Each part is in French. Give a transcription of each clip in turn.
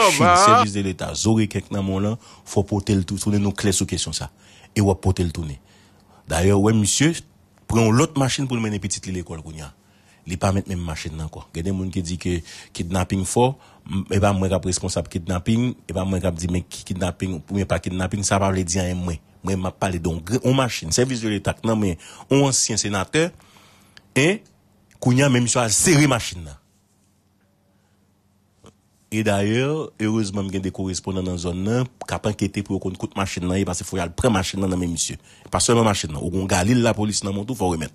service de l'État, zoré quelques nan mon là, faut porter le tout, tourner nous clair sur question ça. Et ou porter le tourner. D'ailleurs, ouais, monsieur, prend l'autre machine pour mener petite l'école qu'on y a. Il pas mettre même machine nan quoi. Il y a des gens qui disent que kidnapping fort, et pas moi qui responsable kidnapping, et pas moi qui dit mais kidnapping, pour pas kidnapping, ça va le dire un moi. Moi, m'a parlé donc, on machine, service de l'État, non mais, on ancien sénateur, et, qu'on y a même sur serré machine là. Et d'ailleurs, heureusement, il y a des correspondants dans la zone qui ont enquêté pour qu'on coûte machine là, parce qu'il faut y aller prendre machine là, mais monsieur. Pas seulement machine là. Ou on galil la police dans mon tout, faut remettre.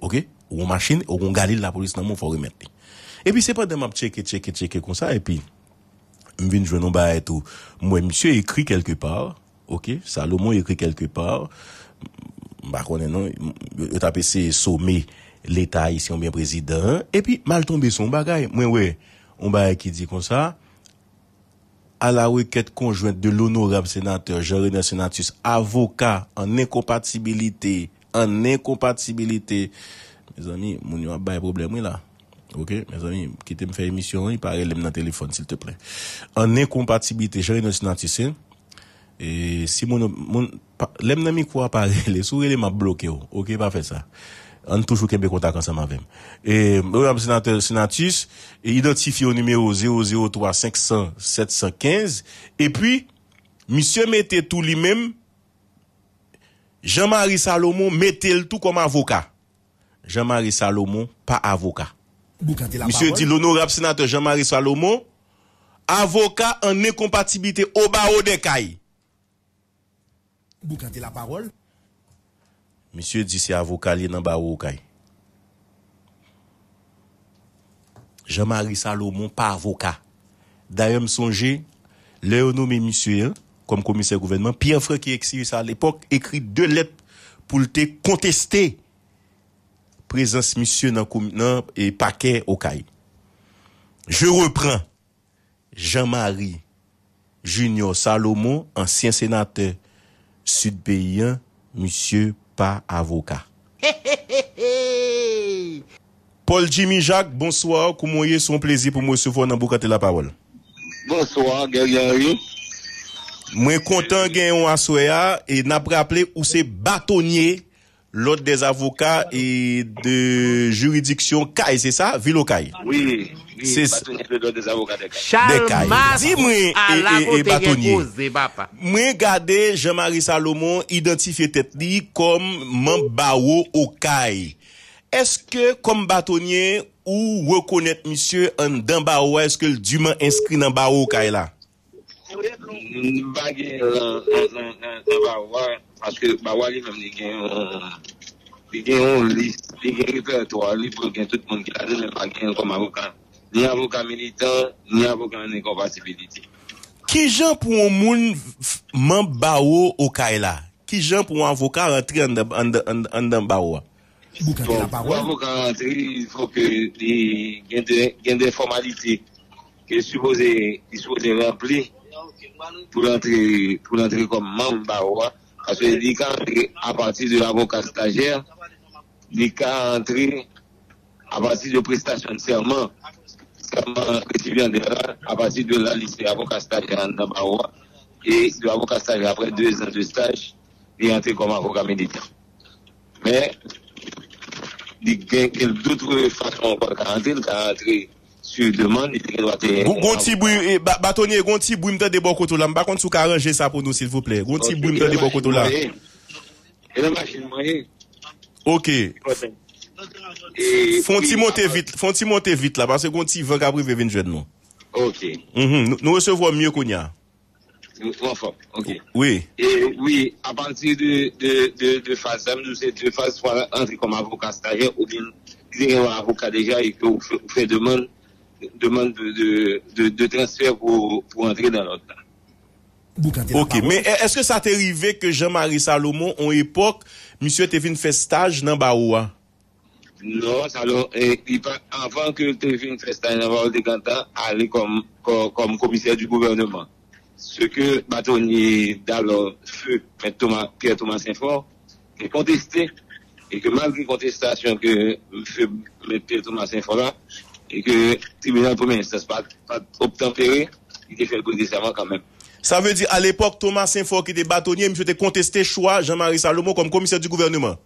OK? Ou on machine, ou on galil la police dans mon, faut remettre. Et puis, c'est pas de m'a checker, checker, checker comme ça, et puis, m'vin jouer non ba et tout. Moi, monsieur écrit quelque part, OK? Salomon écrit quelque part, bah, connaît non, il tapé c'est sommet l'État ici, on bien président, et puis, mal tombé son bagage. Moi, ouais on va qui dit comme ça, à la requête conjointe de l'honorable sénateur Jean-René Sénatus, avocat en incompatibilité, en incompatibilité. Mes amis, mon y a pas problème là. OK, mes amis, quittez me faire émission, il paraît le téléphone s'il te plaît. En incompatibilité, Jean-René Sénatus, hein? et si mon, mon, l'aime n'a quoi parler, souris m'a bloqué, OK, pas faire ça on toujours qu'un contact ensemble avec. Et, le sénateur, sénatus, identifié au numéro 003 500 715. Et puis, monsieur mettez tout lui-même, Jean-Marie Salomon mettez le tout comme avocat. Jean-Marie Salomon, pas avocat. Monsieur dit l'honorable sénateur Jean-Marie Salomon, avocat en incompatibilité au barreau des cailles. la parole. Monsieur dit c'est avocat li dans barreau Jean-Marie Salomon pas avocat. D'ailleurs me songer le nommé monsieur hein, comme commissaire gouvernement Pierre Frère qui ça à l'époque écrit deux lettres pour le contester présence monsieur dans et paquet au caille. Je reprends Jean-Marie Junior Salomon, ancien sénateur sud-paysan, monsieur pa avoka. Paul Jimmy Jacques, bonsoir. Comment est son plaisir pour me recevoir dans Boucaté la parole? Bonsoir, Guerrier. Mwen kontan gen yon aswe a, e nap rappele ou se batonye l'autre des avocats et de juridiction CAI, c'est ça? Ville Oui, oui c'est des avocats de CAI. Dis-moi, et, et, et bâtonnier, moi gardé Jean-Marie Salomon identifié tête comme membre barreau au CAI. Est-ce que comme bâtonnier ou reconnaître monsieur en dans barreau, est-ce que le dûment inscrit dans barreau au CAI là Bagay nan barwa, Paske Bawali mèm li gen yon list, li gen repertoar, li pou gen tout moun ki la de mèm pa gen kom avokan. Ni avokan militant, ni avokan ni kompatibiliti. Ki jan pou an moun man bawo okay la? Ki jan pou an avokan rentre an den bawo? Bon, pou avokan rentre, il faut que gen de formalité ki suppose rempli pou rentre kom man bawo a. li ka rentri a pati de avokat stajer, li ka rentri a pati de prestasyon serman. à partir de la liste avocat stagiaire en Baroua et de avocat stagiaire après deux ans de stage, il est entré comme avocat militant. Mais il y a d'autres façons encore rentrer, il est entré tu demandes, il doit te... Gonti Bouy, eh, batonye, Gonti Bouy mte de bokoto la, mba kont sou ka aranje sa pou nou, s'il vous plaît. Gonti Bouy mte de bokoto la. E la machine mwenye. Ok. Fonti monte vite, fonti monte vite la, parce Gonti vek apri ve vin jwen nou. Ok. Nou resevo mye konya. Ok. Oui. Et oui, à partir de, de, de, de phase nous c'est deux phases, soit entrer comme avocat stagiaire ou bien dire avocat déjà et que vous faites demande demande de, de, de, transfert pour, pour entrer dans notre Ok, mais est-ce que ça t'est arrivé que Jean-Marie Salomon, en époque, monsieur t'es venu faire stage dans Baoua? Non, salon, avant que tu viennes faire stage dans de Cantan, aller comme, comme, commissaire du gouvernement. Ce que bâtonnier d'alors, feu Thomas, Pierre Thomas Saint-Fort, est contesté, et que malgré contestation que feu Pierre Thomas Saint-Fort là, et que le tribunal de première instance pas, pas obtempéré, il était fait le serment quand même. Ça veut dire, à l'époque, Thomas Saint-Fort, qui était bâtonnier, monsieur était contesté choix Jean-Marie Salomon comme commissaire du gouvernement.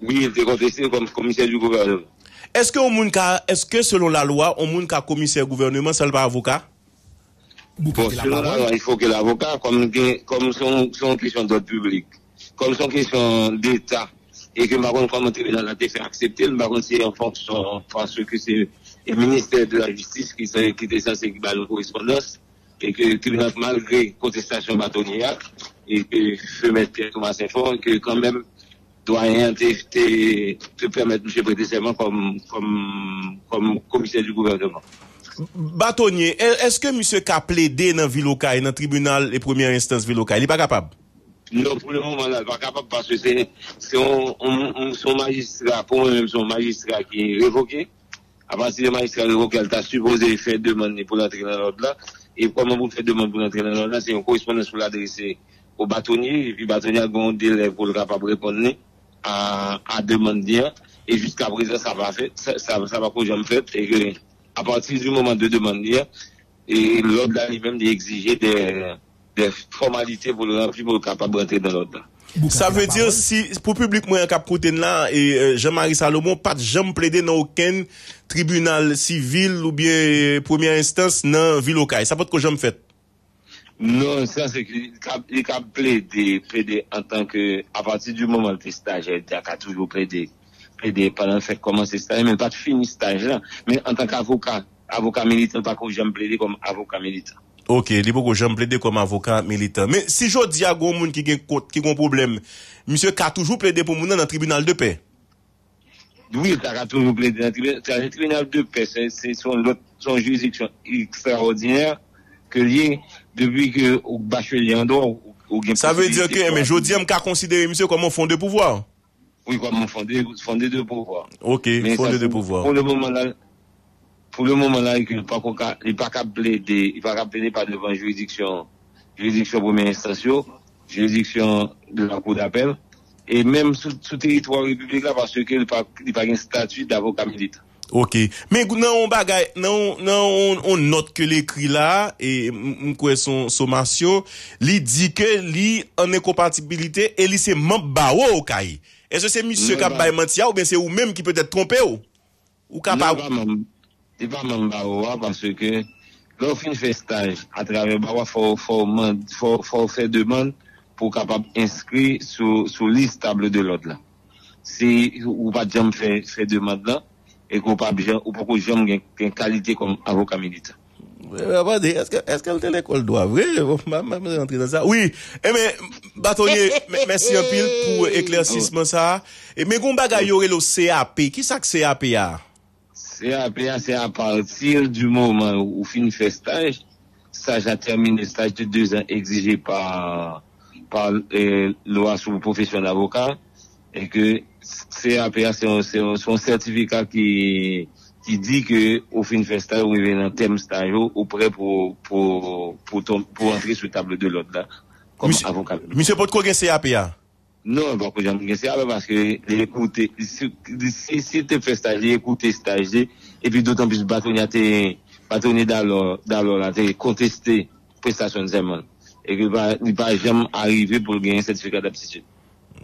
Oui, il était contesté comme commissaire du gouvernement. Est-ce que, est-ce que selon la loi, on monde qu'à commissaire gouvernement, seul pas avocat? Bon, selon la loi, il faut que l'avocat, comme, comme son, son question d'ordre public, comme son question d'État, et que par contre, comme le tribunal a été fait accepter, par contre, c'est en fonction, parce que c'est et ministère de la Justice qui, qui est censé qui nos correspondance et que le tribunal, malgré contestation bâtonnière, et que je mets Pierre Thomas informe que quand même, doyen te permettre de prêter serment comme, comme, comme commissaire du gouvernement. Bâtonnier, est-ce que monsieur a plaidé dans Villocaille, dans le tribunal et première instance Villocaille? Il n'est pas capable? Non, pour le moment, là, pas capable parce que c'est un magistrat, pour moi-même, c'est magistrat qui est révoqué. À partir du magistrat révoqué, elle t'a supposé faire demande pour l'entrée dans l'ordre là. Et comment vous faites demande pour l'entrée dans l'ordre là, c'est une correspondance pour l'adresser au bâtonnier, et puis le bâtonnier a un délai pour le capable répondre à, à demander. Et jusqu'à présent, ça va faire, ça, ça, ça va jamais fait. Et que, à partir du moment de demander, et l'ordre là lui-même d'exiger des, des formalités pour le remplir pour le capable rentrer dans l'ordre. Sa ve dire si pou publik mwen kap kouten la e euh, Jean-Marie Salomon pat jom plede nan oken tribunal sivil ou bien premier instance nan vil okay. Sa pot ko jom fet? Non, sa se ki e kap plede plede an tanke a pati du moman te staje te ak a toujou plede plede palan fek koman se staje men pat fini staje la men an tanke avoka avoka militant pa ko jom plede kom avoka militant Ok, li pou ko jom plede kom avokat militant. Men si jodi a goun moun ki gen kote, ki goun problem, misye ka toujou plede pou moun nan nan tribunal de pe? Oui, ta ka toujou plede nan tribunal de pe. Se son, son jurisdiction extraordinaire ke liye debi ke ou bachelier an do ou gen... Sa ve dire ke, eh, men jodi am ka konsidere misye komon fonde pouvoir? Oui, komon fonde, de pouvoir. Ok, fonde de pouvoir. Pour le moment la... Pour le moment là, il n'est pas qu'à plaider, il pas plaider par devant juridiction, juridiction première instance, juridiction de la cour d'appel, et même sous, sous territoire république là, parce qu'il n'y a pas un statut d'avocat militaire. Ok, men non, nan on bagay, nan, nan on, on not ke li ekri la, e mkwe son somasyon, li di ke li an ekompatibilite e li se mamp ba ou okay. E se se misye kap baymantia ou ben se ou menm ki peut et trompe ou? Ou kap a non, ou? di pa man barwa parce ke lò fin fè staj a travè barwa fò fè deman pou kapab inskri sou, sou lis table de lot la. Si ou pa jom fè, fè deman la, e ko pa jom, ou pa ko jom gen, gen kalite kom avoka milita. Est-ce qu'elle te l'école doit vrai? Bon, oui, eh mais bâtonnier, merci un pile pour éclaircissement ça. Eh, mais qu'on bagaille le CAP, qui ça que CAP a? C'est à, partir du moment où finit fait stage, stage a terminé, stage de deux ans exigé par, par euh, loi sur profession d'avocat, et que CAPA, c'est son certificat qui, qui dit que au fin de stage, on est dans thème stage, ou prêt pour, pour, pour, pour, entrer sur table de l'autre là, comme monsieur, avocat. Monsieur Potko, CAPA? Non, bon, ça parce que l'écouter, si, si tu fais stage, écouter stage, et puis d'autant plus bâtonnier, bâtonnier dans là, t'es contesté prestation de serment. Et qu'il va, il va jamais arriver pour gagner un certificat d'aptitude.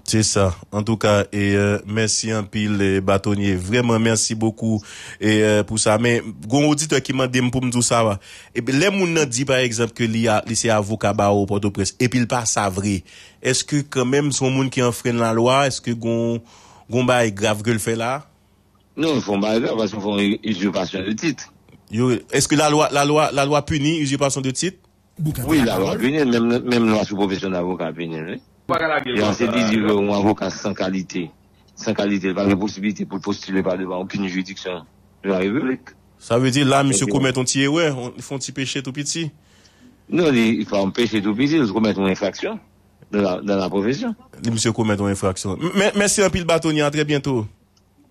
C'est ça. En tout cas, et euh, merci un pile euh, bâtonnier. Vraiment merci beaucoup et euh, pour ça. Mais gon auditeur qui m'a dit pour me dire ça Et puis les moun dit par exemple que li a c'est avocat ba au Port-au-Prince et puis il pas ça vrai. Est-ce que quand même son moun qui enfreint la loi, est-ce que gon gon ba est grave que le fait là Non, ils font pas grave parce qu'ils font usurpation de titre. Est-ce que la loi la loi la loi punit usurpation de titre Oui, la loi punit même même loi sur profession d'avocat punit. Et on s'est dit un avocat sans qualité, sans qualité, pas de possibilité pour postuler pas devant aucune juridiction de la République. Ça veut dire là, monsieur commet un petit ouais, ils font un petit péché tout petit. Non, il faut un péché tout petit, ils commettent une infraction dans la, dans la profession. Monsieur commet une infraction. Merci un pile bâtonnier, à très bientôt.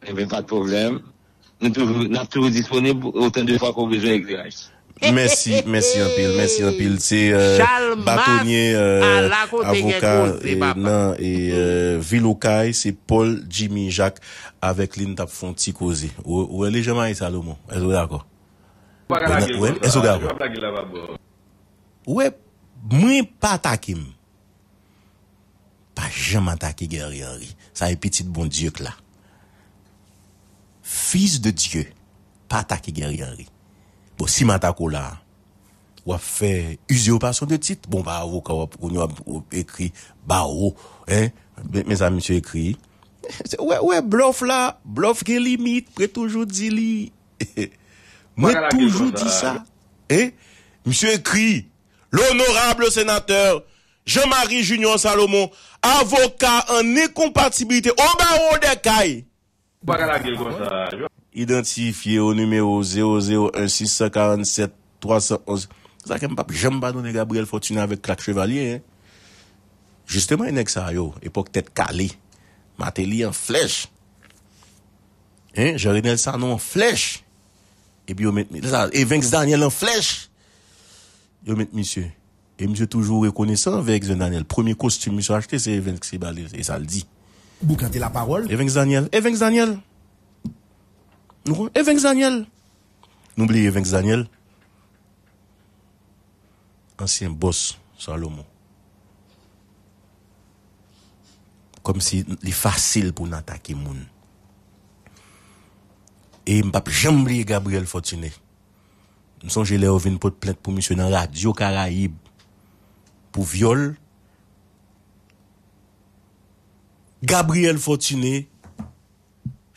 Eh bien, pas de problème. Nous sommes toujours disponibles autant de fois qu'on besoin d'éclairage. Mersi, mersi anpil, mersi anpil. Se batonye avoka nan vilokay, se Paul Jimmy Jacques avek lin tap fon ti koze. Ou e le jema e Salomon, e sou dako? E sou dako? Ou e mwen pa takim. Pa jema taki geri anri. Sa e pitit bon dieu k la. Fils de dieu, pa taki geri anri. Bon, si m'attaque là, ou a fait usurpation de titre, bon, bah, avocat, on a écrit, bah, oh, hein, mes amis, monsieur écrit, ouais, ouais, bluff là, bluff qui limite, près toujours dit li. Moi, toujours dit ça. Hein? Monsieur écrit, l'honorable sénateur Jean-Marie Junior Salomon, avocat en incompatibilité au barreau des cailles. Identifié au numéro 001 311. Ça que pas j'aime pas donner Gabriel Fortuné avec Claque Chevalier. Hein? Justement, il ça yo, époque tête calée. Matéli en flèche. Hein, Jean-Renel Sanon en flèche. Et puis, et Vinx Daniel en flèche. Yo met monsieur. Et monsieur toujours reconnaissant avec Daniel. Premier costume, monsieur acheté, c'est Vinx et ça le dit. Vous cantez la parole. Et Vinx Daniel. Et Vinx Daniel. Et Daniel. N'oubliez Vinx Daniel. Ancien boss, Salomon. Comme si il est facile pour n'attaquer moun. Et m'pap jamais Gabriel Fortuné. Nous sommes les vin pour plainte pour monsieur dans Radio Caraïbe pour viol. Gabriel Fortuné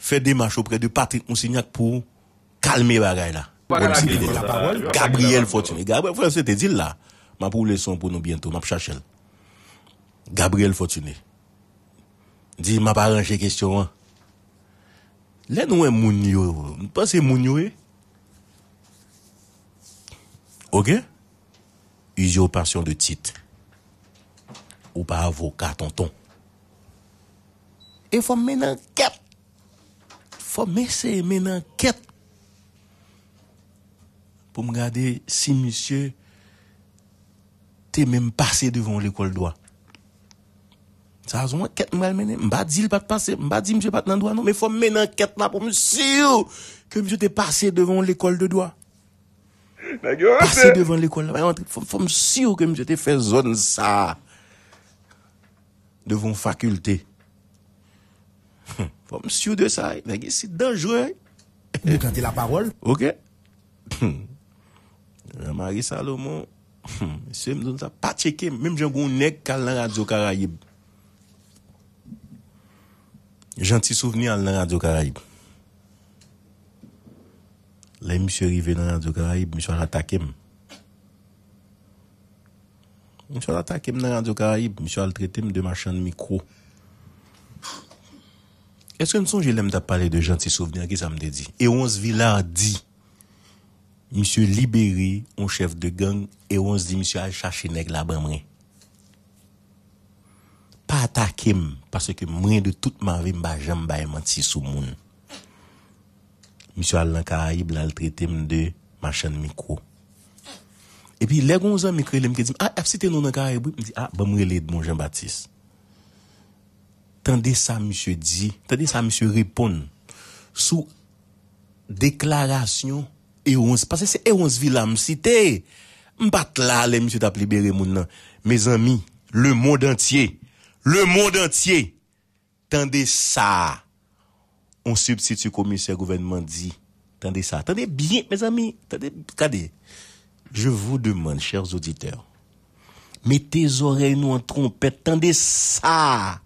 fait des marches auprès de Patrick Moussignac pour calmer bagay là. Gabriel Fortuné. Gabriel Fortuné, c'était dit là. Ma pour le son pour nous bientôt, m'a chercher. Gabriel Fortuné. Dis m'a pas arrangé question. Hein. Là nous moun yo, pensez moun yo. Eh? OK? Usurpation de titre. Ou pas avocat tonton. Et faut mener fò mè se mè nan ket pou m gade si misye te mè m pase devon l'ekol doa. Sa zon wè ket m gade mè nan, m ba di l pat pase, m ba di msye pat nan doa non, mè fò mè nan ket la pou m siyo ke msye te pase devon l'ekol de doa. Pase devon l'ekol la, fò m siyo ke msye te fè zon sa devon fakulte. Kom sou de sa, nage e si danjwe. Mou kante la parol. Ok. Hmm. Mari Salomon, hmm. se mdou sa pa cheke, mèm jen goun nek kal nan Radio Karayib. Janti souveni al nan Radio Karayib. Le msye rive nan Radio Karayib, msye al atakem. Msye al atakem nan Radio Karayib, msye al tretem de machan mikro. Msye. Que nous sommes, l'aime de parler de gentil souvenir, qui ça me dit? Et 11 Villard dit, monsieur libéré, un chef de gang, et 11 dit, monsieur a cherché nèg la bamrin pas attaquer parce que moi de toute ma vie m'a jamais menti sur moun. Monsieur Alain Caraïbe l'a traité de machin micro. Et puis les gonzan me dit ah c'était non dans Caraïbe me dit ah bah moi de mon Jean-Baptiste. Tendez ça monsieur dit, tendez ça monsieur répond sous déclaration et 11 parce que c'est 11 villa me cité. M'bat là les monsieur t'a libéré moun Mes amis, le monde entier le monde entier tendez ça. On substitut commissaire gouvernement dit. Tendez ça. Tendez bien, mes amis. Tendez, regardez. Je vous demande, chers auditeurs, mettez oreilles nous en trompette. Tendez ça.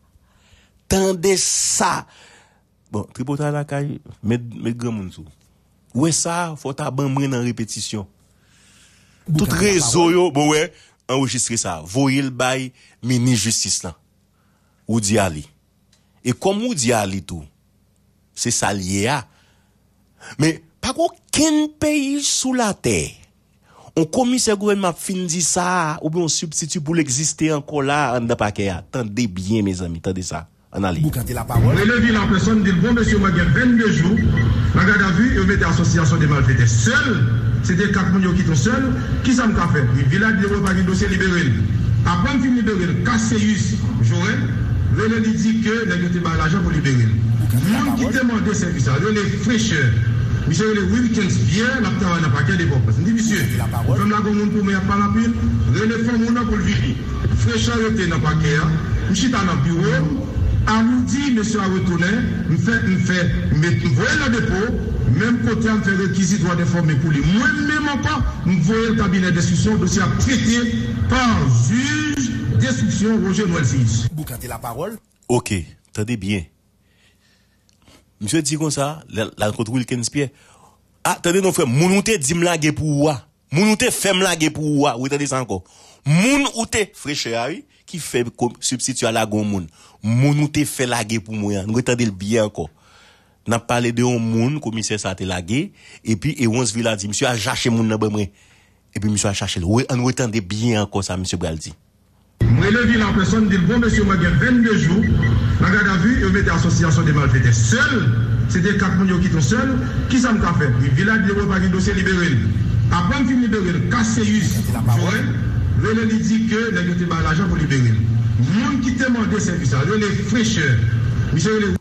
Tende sa. Bon, tripotan la kaye, met, met gran moun sou. Ouwe sa, fota ban mwen nan repetisyon. Tout rezo yo, bon we, enregistre sa. Voyel bay, meni justice lan. Ou di ali. E kom ou di ali tou, se sa liye a. Me, pa kon ken peyi sou la tey. On komise gouvenman fin di sa, ou bi on substitu pou l'eksiste anko la, an da pa ke a. Tande bien, mes ami, tande sa. La parole. Le ville en personne dit, bon monsieur, moi, 22 jours, la garde à vue, et on mettait association des malfaiteurs seul. C'était quatre millions qui sont seuls. Qui ça m'a fait? Le village de pas un dossier libéré. Après, on finit libéré, Cassius, Joël, Venez lui dire que les gens l'argent pour libérer. Le monde qui demande ce service, les fraîcheurs, Monsieur le week-end bien, la pta n'a pas qu'à l'époque. Que dit, monsieur, comme la gomme pour me pas la pile, les femmes on a pour le vivre. Fraîcheur était n'a pas qu'à, monsieur dans le bureau, à midi, monsieur a retourné, nous fait, nous fait, nous voyons le dépôt, même côté on fait réquisite droit d'informer pour lui. Moi, même encore, nous voyons le cabinet d'instruction, dossier à traiter par juge d'instruction Roger Noël Fils. Vous la parole Ok, tenez bien. Monsieur dit comme ça, la contre Wilkins Pierre. Ah, tenez non frère, mon ou te dim pour ouwa. Moun ou te fem lage pour ouwa. Ou tenez ça encore. Moun ou te fraîche, ah oui. Qui fait comme substitut à la gon moun. Moun ou te fait lage pour moi. Nous attendez le bien encore. N'a parlé de un moun, commissaire ça te lage, et puis, et on se villa dit, monsieur a cherché moun nan. Et puis, monsieur a cherché le. Oui, on bien encore ça, monsieur Braldi. Moi, le en personne dit bon, monsieur, moi, 22 jours, la garde à vue, et mettez association des malfaiteurs seul. C'était quatre personnes qui sont seuls. Qui ça m'a fait Le village de un dossier libéré. Après, on libéré, Casséus, Joël, le lui dit que n'a pas l'argent pour libérer. Moun qui demande des services, le les fraîcheurs. Monsieur, le.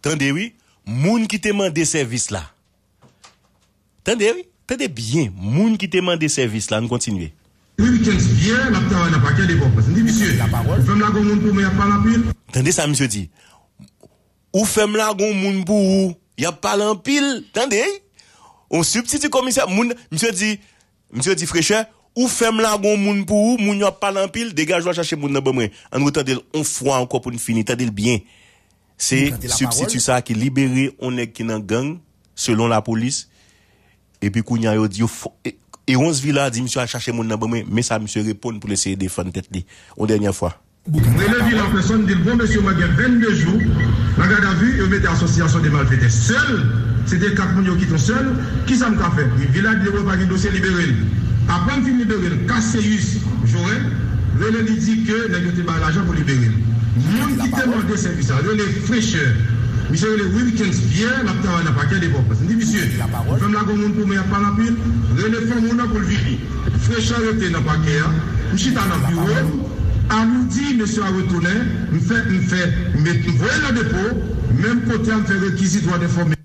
Tendez, oui. Moun qui demande des services là. Tendez, oui. Tendez bien. Moun qui demande des services là, nous continuons. Oui, bien, la pta n'a pas qu'à l'époque. Parce que dit, monsieur, la parole. Femme la gomme pour moi, pas la pile. Tendez ça, monsieur dit. Ou femme la gon moun pou ou, y a pas en pile. Tendez? On substitue commissaire, moun, monsieur dit, monsieur dit fraîcheur, ou femme la gon moun pou ou, moun y a pas en pile, dégage, va chercher moun nan bon on fois encore pour une finir, bien. C'est substitut ça qui libéré, on est qui nan gang, selon la police. Et puis, kounya yo dit, et, et 11 villas dit, monsieur a cherché moun nan bon mais ça, monsieur répond pour essayer de défendre tête li. Une dernière fois. La personne dit bon, monsieur, moi, 22 jours, la garde à vue, et mettez association des malfaiteurs seul. C'était qui sont seuls. Qui ça m'a fait? Le village de pas un dossier libéré. Après, on finit libérer le Cassius Joël, Vélé lui dit que nous avons l'argent pour libérer. Nous qui demandons des services, nous les fraîcheurs. Monsieur le Wilkins Pierre, la parole n'a pas qu'à dépense. Dit monsieur, femme la commune pour moi, pas la pile, relève mon pour le vider. Fraîcheur était dans le paquet, monsieur dans le bureau, à nous dit, monsieur a retourné, me fait, me fait, me voyez le dépôt, même côté, me fait réquisite, doit déformer.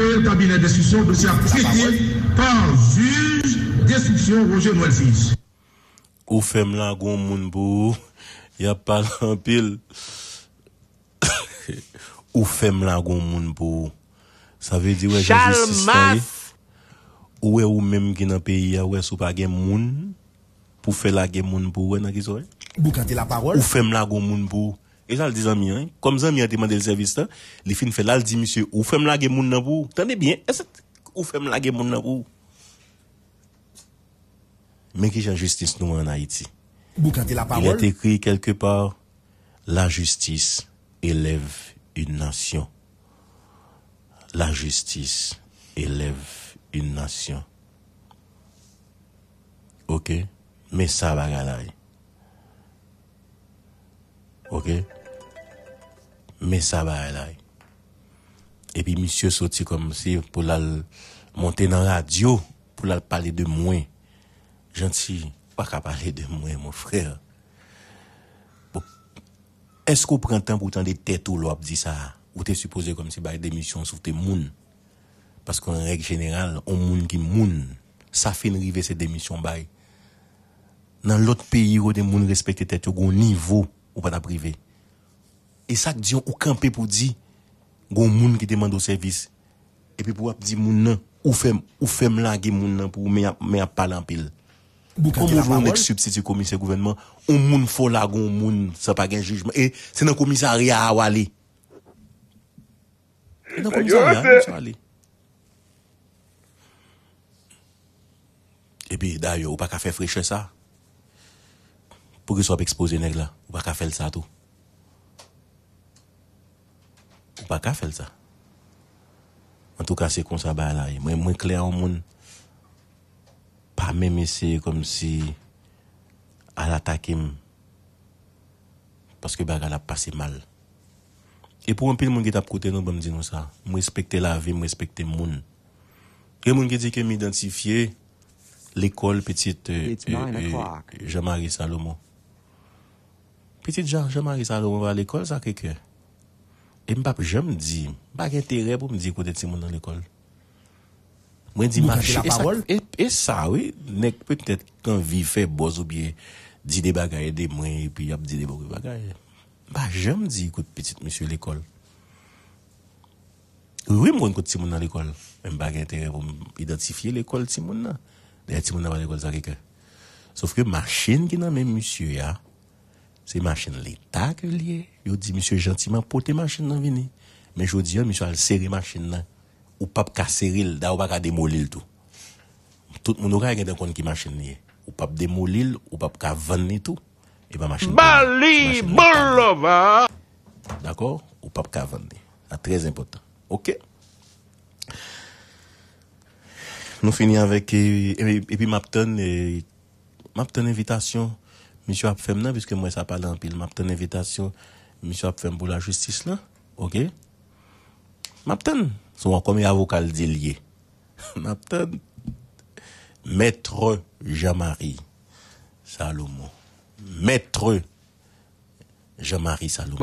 Le cabinet d'instruction, dossier traité par juge d'instruction Roger Noël 6. Ou fem la gon moun pou, y a pas en pile. Ou fem la gon moun pou. Ça veut dire, ouais, j'ai justice là, ou est ou même qui dans pays, ouais, sou pas gen moun, pour faire la gen moun ouais, nan ki la parole. Ou fem la gon moun pou. Et ça le dit zami, hein. Comme zami a demandé le service là, les fin fait là, le dit monsieur, ou fem la gen moun nan pou. Tendez bien, est-ce que ou fem la gen moun nan pou? Mais qui j'ai justice nous en Haïti? La Il parole. est écrit quelque part, la justice élève une nation. La justice élève une nation. Ok? Mais ça va galaye. Ok? Mais ça va galaye. Et puis, monsieur sorti comme si pour la monter dans la radio, pour la parler de moi. Gentil, pas qu'à parler de moi, mon frère. Est-ce qu'on prend temps pour tant des têtes ou l'op dit ça? Ou t'es supposé comme si bah des missions sur tes moun? Parce qu'en règle générale, on moun qui moun. Ça fait une ces démissions bail. Dans l'autre pays, où des moun respectent tête au niveau ou pas ta privé. Et ça dit ou camper pour dire gon moun qui demande au service. Et puis pour dire moun nan ou fem ou fem laguer moun nan pour mais mais parler en pile. Boukan moun voun ek substitut komisyen gouvenman, ou moun fola goun moun sa pa gen jujman. E, se nan komisari a awale. E nan komisari a awale. E pi, dayo, ou pa ka fe freche sa. Pour qu'il soit exposé nèg là, ou pas faire ça tout. Ou pas faire ça. En tout cas, c'est comme ça bah là. Moi moi clair au monde pas même essayer comme si à l'attaquer parce que bagarre a passé mal. Et pour un peu de monde qui t'a côté nous, bon, dire nous ça. Moi respecter la vie, moi respecter monde. A monde qui dit que m'identifier l'école petite euh, euh, euh. Jean-Marie Salomon. Petit Jean-Marie Salomon va l'ekol sa keke. E m pap jom di, bak entere pou mdi kote ti moun nan l'ekol. Mwen di mache, e sa e, e sa, oui, nek petet kan vi fe boz ou biye di de bagay de mwen, pi ap di de boku bagay. Ba jom di kote petit monsye l'ekol. Oui mwen kote ti moun nan l'ekol. Mwen bak entere pou m identifiye l'ekol ti moun nan. De ti moun nan va l'ekol sa keke. Sof ke machin ki nan men monsye ya, c'est machine l'État que lié. Yo dit monsieur gentiment porter machine nan vini. Mais je dis monsieur al serrer machine nan ou pas ka serrer da ou pas démolir tout. Tout le monde a gen kon ki machine lié. Ou pas démolir ou pas ka vendre tout. Et pas machine. Bali Bolova. D'accord Ou pas ka vendre. C'est très important. OK Nous finissons avec et puis Mapton et Mapton invitation monsieur a puisque moi ça parle en pile Mapton invitation monsieur a pour la justice là. OK? Mapton son comme avocat le dit lié. Mapton Maître Jean-Marie Salomon. Maître Jean-Marie Salomon.